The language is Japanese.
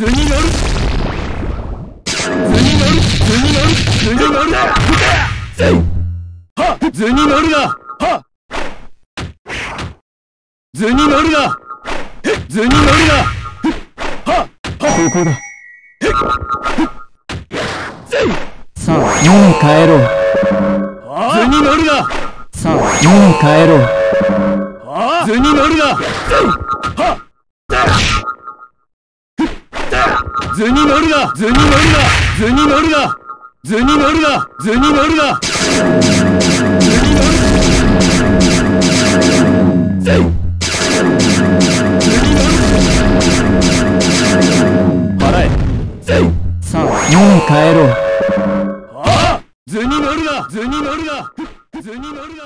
図に乗る図に乗る図に乗る図に乗るは図に乗るなは図に乗るな図に乗るなはここだ。さあもう帰ろ。う図に乗るなさあもう帰ろ。う図に乗るなは図に乗るな図に乗るな図に乗るな図に乗るな図に乗るな図に乗る払え。さあ日本帰ろう。ああ。図に乗るな図に乗るな図に乗るな